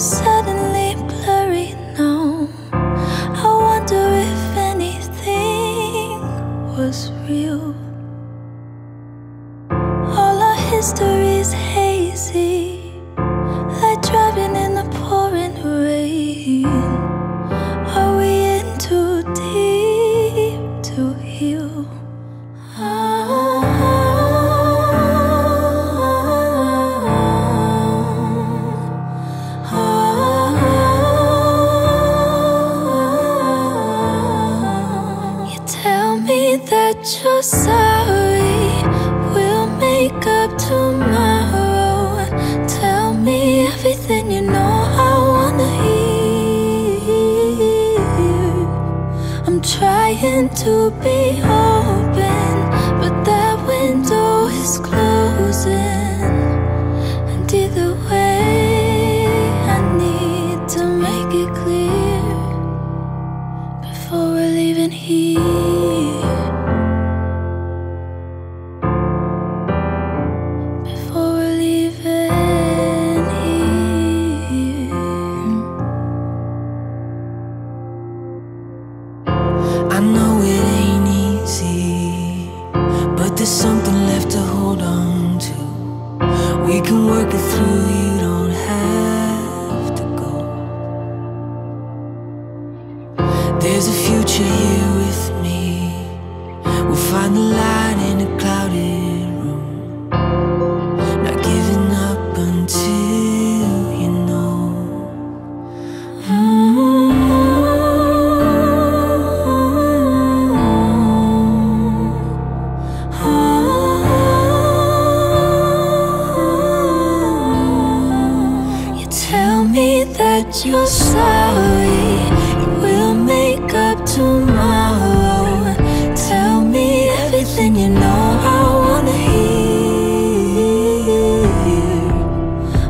suddenly blurry now. I wonder if anything was real. All our history's hazy, like driving in the pouring rain. Are we in too deep to heal? That you're sorry. We'll make up tomorrow. Tell me everything you know I wanna hear. I'm trying to be open, We can work it through, you don't have to go. There's a future here with me. We'll find the light in a clouded room. Not giving up until you know. You that you're sorry. We'll make up tomorrow. Tell me everything you know I wanna hear.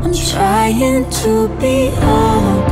I'm trying to be open,